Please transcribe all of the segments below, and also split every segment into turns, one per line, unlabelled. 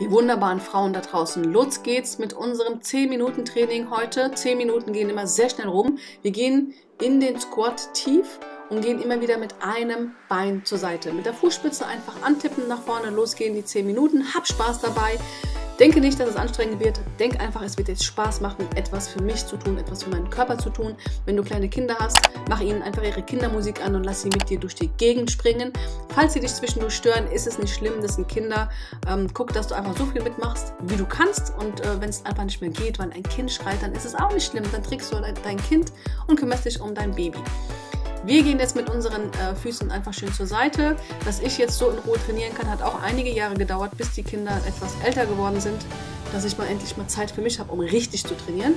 Ihr wunderbaren Frauen da draußen, los geht's mit unserem 10-Minuten-Training heute. 10 Minuten gehen immer sehr schnell rum. Wir gehen in den Squat tief und gehen immer wieder mit einem Bein zur Seite. Mit der Fußspitze einfach antippen, nach vorne losgehen, die 10 Minuten. Hab Spaß dabei. Denke nicht, dass es anstrengend wird. Denk einfach, es wird jetzt Spaß machen, etwas für mich zu tun, etwas für meinen Körper zu tun. Wenn du kleine Kinder hast, mach ihnen einfach ihre Kindermusik an und lass sie mit dir durch die Gegend springen. Falls sie dich zwischendurch stören, ist es nicht schlimm, das sind Kinder. Ähm, guck, dass du einfach so viel mitmachst, wie du kannst. Und äh, wenn es einfach nicht mehr geht, weil ein Kind schreit, dann ist es auch nicht schlimm. Dann trägst du dein Kind und kümmerst dich um dein Baby. Wir gehen jetzt mit unseren äh, Füßen einfach schön zur Seite. Dass ich jetzt so in Ruhe trainieren kann, hat auch einige Jahre gedauert, bis die Kinder etwas älter geworden sind, dass ich mal endlich mal Zeit für mich habe, um richtig zu trainieren.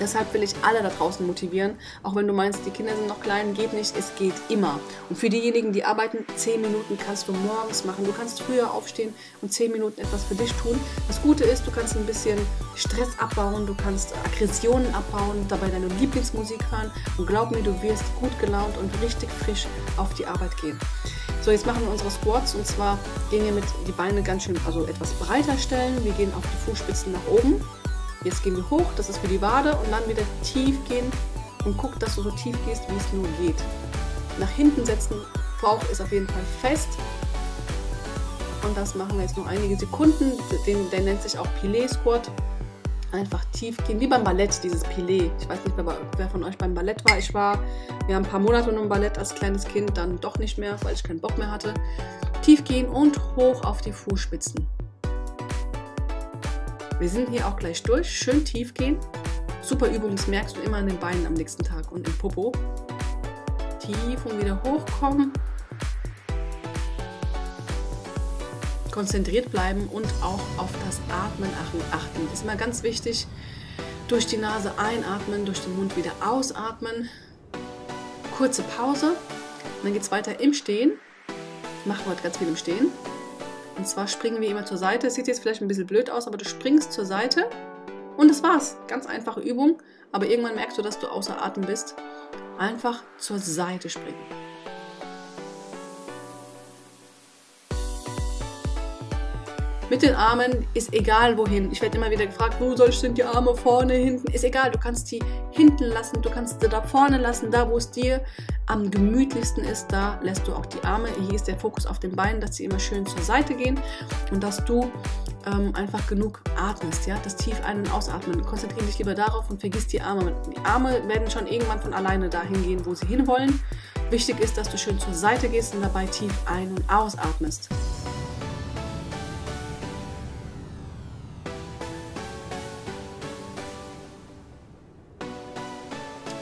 Deshalb will ich alle da draußen motivieren. Auch wenn du meinst, die Kinder sind noch klein, geht nicht, es geht immer. Und für diejenigen, die arbeiten, 10 Minuten kannst du morgens machen. Du kannst früher aufstehen und 10 Minuten etwas für dich tun. Das Gute ist, du kannst ein bisschen Stress abbauen, du kannst Aggressionen abbauen, dabei deine Lieblingsmusik hören. Und glaub mir, du wirst gut gelaunt und richtig frisch auf die Arbeit gehen. So, jetzt machen wir unsere Squats und zwar gehen wir mit die Beine ganz schön, also etwas breiter stellen. Wir gehen auf die Fußspitzen nach oben Jetzt gehen wir hoch, das ist für die Wade und dann wieder tief gehen und guck, dass du so tief gehst, wie es nur geht. Nach hinten setzen, Bauch ist auf jeden Fall fest. Und das machen wir jetzt noch einige Sekunden. Den, der nennt sich auch Pilet Squat. Einfach tief gehen, wie beim Ballett, dieses Pilet. Ich weiß nicht, wer, wer von euch beim Ballett war. Ich war ja ein paar Monate nur im Ballett als kleines Kind, dann doch nicht mehr, weil ich keinen Bock mehr hatte. Tief gehen und hoch auf die Fußspitzen. Wir sind hier auch gleich durch. Schön tief gehen. Super Übung, das merkst du immer an den Beinen am nächsten Tag und im Popo. Tief und wieder hochkommen. Konzentriert bleiben und auch auf das Atmen achten. Das ist immer ganz wichtig. Durch die Nase einatmen, durch den Mund wieder ausatmen. Kurze Pause. Und dann geht es weiter im Stehen. Machen wir heute ganz viel im Stehen. Und zwar springen wir immer zur Seite. Sieht jetzt vielleicht ein bisschen blöd aus, aber du springst zur Seite und das war's. Ganz einfache Übung, aber irgendwann merkst du, dass du außer Atem bist. Einfach zur Seite springen. Mit den Armen ist egal wohin. Ich werde immer wieder gefragt, wo soll ich denn die Arme vorne, hinten? Ist egal, du kannst die hinten lassen, du kannst sie da vorne lassen, da wo es dir am gemütlichsten ist, da lässt du auch die Arme. Hier ist der Fokus auf den Beinen, dass sie immer schön zur Seite gehen und dass du ähm, einfach genug atmest, ja, das tief ein- und ausatmen. Konzentriere dich lieber darauf und vergiss die Arme. Die Arme werden schon irgendwann von alleine dahin gehen, wo sie hinwollen. Wichtig ist, dass du schön zur Seite gehst und dabei tief ein- und ausatmest.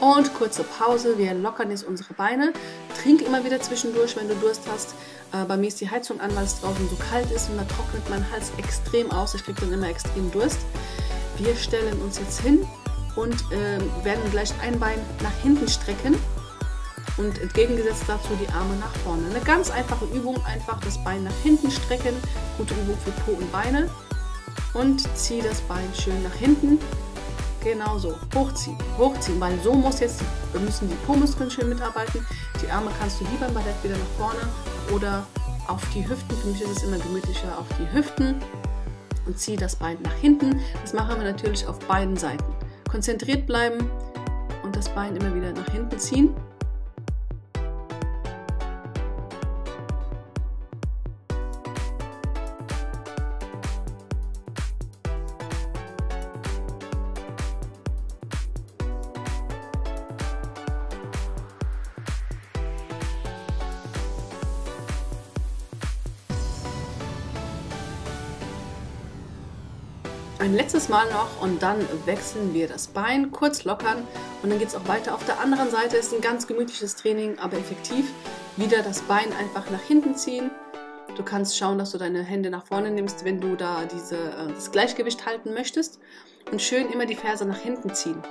Und kurze Pause, wir lockern jetzt unsere Beine. Trink immer wieder zwischendurch, wenn du Durst hast. Äh, bei mir ist die Heizung an, weil es draußen so kalt ist und da trocknet mein Hals extrem aus. Ich kriege dann immer extrem Durst. Wir stellen uns jetzt hin und äh, werden gleich ein Bein nach hinten strecken und entgegengesetzt dazu die Arme nach vorne. Eine ganz einfache Übung, einfach das Bein nach hinten strecken. Gute Übung für Po und Beine. Und zieh das Bein schön nach hinten Genau so. Hochziehen. Hochziehen, weil so muss jetzt, müssen die Po-Muskeln schön mitarbeiten. Die Arme kannst du wie beim Ballett wieder nach vorne oder auf die Hüften. Für mich ist es immer gemütlicher auf die Hüften und zieh das Bein nach hinten. Das machen wir natürlich auf beiden Seiten. Konzentriert bleiben und das Bein immer wieder nach hinten ziehen. Ein letztes Mal noch und dann wechseln wir das Bein, kurz lockern und dann geht es auch weiter. Auf der anderen Seite ist ein ganz gemütliches Training, aber effektiv. Wieder das Bein einfach nach hinten ziehen. Du kannst schauen, dass du deine Hände nach vorne nimmst, wenn du da diese, äh, das Gleichgewicht halten möchtest. Und schön immer die Ferse nach hinten ziehen.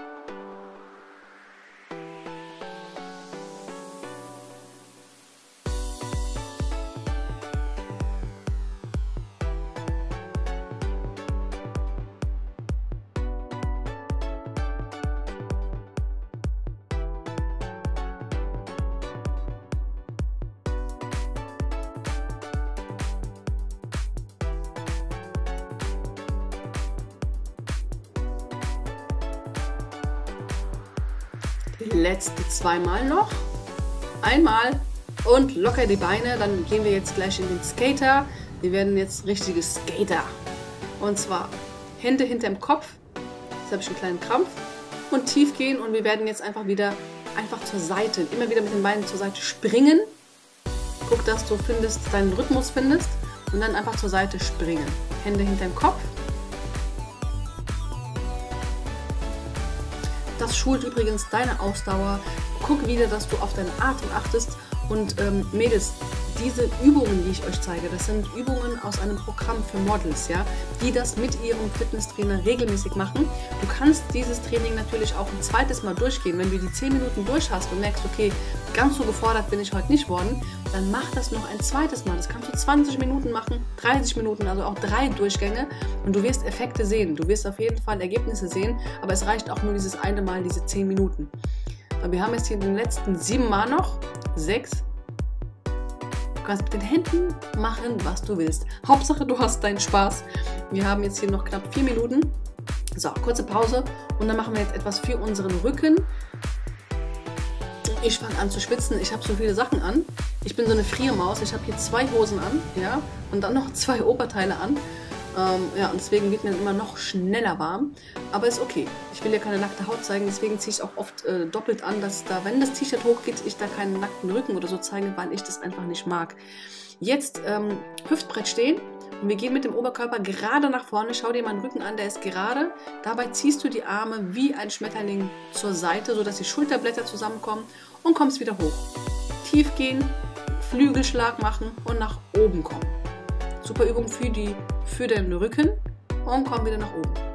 Letzte zweimal noch. Einmal und locker die Beine. Dann gehen wir jetzt gleich in den Skater. Wir werden jetzt richtige Skater. Und zwar Hände hinterm Kopf. Jetzt habe ich einen kleinen Krampf. Und tief gehen und wir werden jetzt einfach wieder einfach zur Seite. Immer wieder mit den Beinen zur Seite springen. Guck, dass du findest, deinen Rhythmus findest. Und dann einfach zur Seite springen. Hände hinterm Kopf. Das schult übrigens deine Ausdauer. Guck wieder, dass du auf deinen Atem achtest. Und ähm, Mädels, diese Übungen, die ich euch zeige, das sind Übungen aus einem Programm für Models, ja, die das mit ihrem Fitnesstrainer regelmäßig machen. Du kannst dieses Training natürlich auch ein zweites Mal durchgehen. Wenn du die 10 Minuten durch hast und merkst, okay, ganz so gefordert bin ich heute nicht worden, dann mach das noch ein zweites Mal. Das kannst du 20 Minuten machen, 30 Minuten, also auch drei Durchgänge und du wirst Effekte sehen. Du wirst auf jeden Fall Ergebnisse sehen, aber es reicht auch nur dieses eine Mal, diese 10 Minuten. Wir haben jetzt hier den letzten sieben Mal noch, sechs, Du kannst mit den Händen machen, was du willst. Hauptsache, du hast deinen Spaß. Wir haben jetzt hier noch knapp vier Minuten. So, kurze Pause und dann machen wir jetzt etwas für unseren Rücken. Ich fange an zu schwitzen. Ich habe so viele Sachen an. Ich bin so eine Friermaus. Ich habe hier zwei Hosen an, ja, und dann noch zwei Oberteile an. Ähm, ja, und deswegen wird mir immer noch schneller warm. Aber ist okay. Ich will ja keine nackte Haut zeigen, deswegen ziehe ich auch oft äh, doppelt an, dass da, wenn das T-Shirt hochgeht, ich da keinen nackten Rücken oder so zeige, weil ich das einfach nicht mag. Jetzt ähm, hüftbreit stehen und wir gehen mit dem Oberkörper gerade nach vorne. Schau dir meinen Rücken an, der ist gerade. Dabei ziehst du die Arme wie ein Schmetterling zur Seite, sodass die Schulterblätter zusammenkommen und kommst wieder hoch. Tief gehen, Flügelschlag machen und nach oben kommen. Super Übung für, die, für den Rücken und komm wieder nach oben.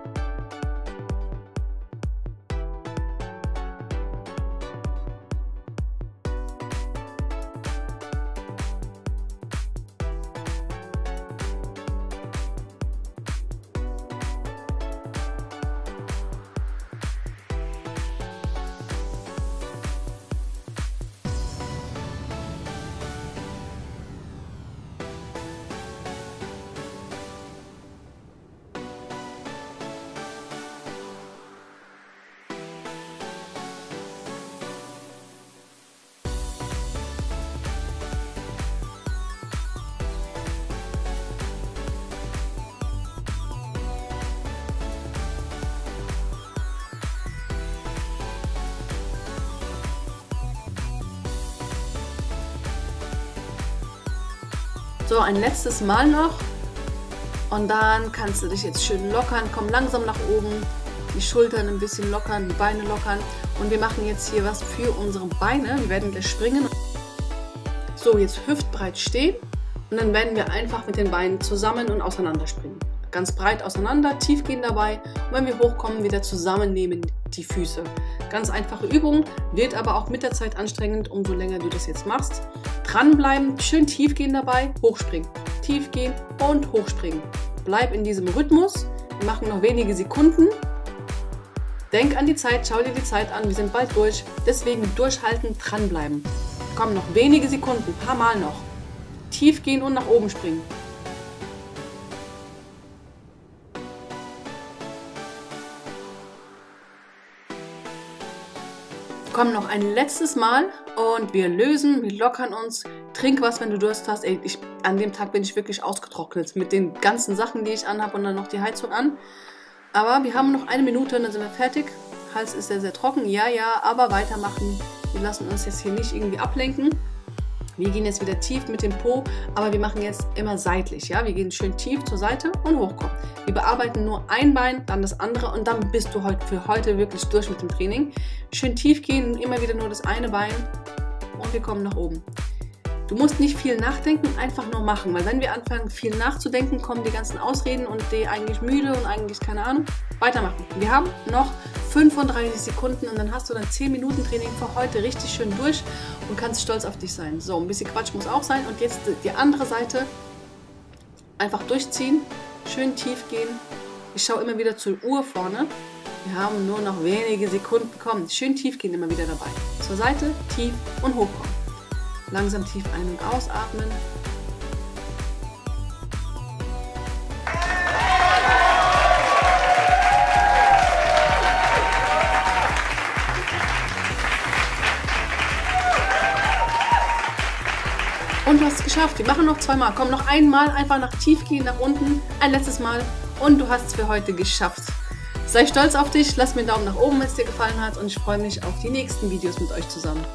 So, ein letztes Mal noch. Und dann kannst du dich jetzt schön lockern. Komm langsam nach oben. Die Schultern ein bisschen lockern, die Beine lockern. Und wir machen jetzt hier was für unsere Beine. Wir werden gleich springen. So, jetzt hüftbreit stehen. Und dann werden wir einfach mit den Beinen zusammen und auseinander springen. Ganz breit auseinander, tief gehen dabei. Und wenn wir hochkommen, wieder zusammennehmen die Füße. Ganz einfache Übung, wird aber auch mit der Zeit anstrengend, umso länger du das jetzt machst. Dranbleiben, schön tief gehen dabei, hochspringen. Tief gehen und hochspringen. Bleib in diesem Rhythmus. Wir machen noch wenige Sekunden. Denk an die Zeit, schau dir die Zeit an, wir sind bald durch. Deswegen durchhalten, dranbleiben. Komm, noch wenige Sekunden, paar Mal noch. Tief gehen und nach oben springen. Komm, noch ein letztes Mal und wir lösen, wir lockern uns. Trink was, wenn du Durst hast. Ey, ich, an dem Tag bin ich wirklich ausgetrocknet mit den ganzen Sachen, die ich anhabe und dann noch die Heizung an. Aber wir haben noch eine Minute und dann sind wir fertig. Hals ist sehr, sehr trocken. Ja, ja, aber weitermachen. Wir lassen uns jetzt hier nicht irgendwie ablenken. Wir gehen jetzt wieder tief mit dem Po, aber wir machen jetzt immer seitlich. Ja? Wir gehen schön tief zur Seite und hochkommen. Wir bearbeiten nur ein Bein, dann das andere und dann bist du heute für heute wirklich durch mit dem Training. Schön tief gehen, immer wieder nur das eine Bein und wir kommen nach oben. Du musst nicht viel nachdenken, einfach nur machen, weil wenn wir anfangen viel nachzudenken, kommen die ganzen Ausreden und die eigentlich müde und eigentlich keine Ahnung. Weitermachen. Wir haben noch 35 Sekunden und dann hast du dein 10 Minuten Training für heute richtig schön durch und kannst stolz auf dich sein. So, ein bisschen Quatsch muss auch sein und jetzt die andere Seite einfach durchziehen, schön tief gehen. Ich schaue immer wieder zur Uhr vorne. Wir haben nur noch wenige Sekunden. Komm, schön tief gehen immer wieder dabei. Zur Seite, tief und hochkommen. Langsam tief ein- und ausatmen. Und du hast es geschafft. Wir machen noch zweimal. Komm, noch einmal einfach nach tief gehen, nach unten. Ein letztes Mal. Und du hast es für heute geschafft. Sei stolz auf dich, lass mir einen Daumen nach oben, wenn es dir gefallen hat und ich freue mich auf die nächsten Videos mit euch zusammen.